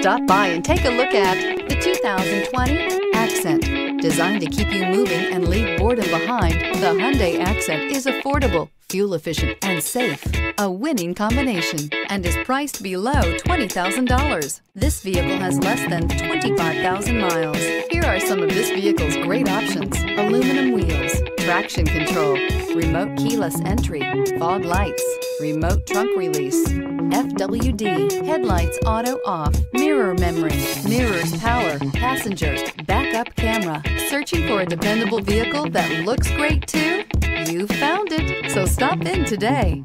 Stop by and take a look at the 2020 Accent. Designed to keep you moving and leave boredom behind, the Hyundai Accent is affordable, fuel efficient, and safe. A winning combination and is priced below $20,000. This vehicle has less than 25,000 miles. Here are some of this vehicle's great options aluminum wheels, traction control, remote keyless entry, fog lights, remote trunk release, FWD, headlights auto off, mirror memory, mirrors power, passenger, backup camera. Searching for a dependable vehicle that looks great too? You found it, so stop in today.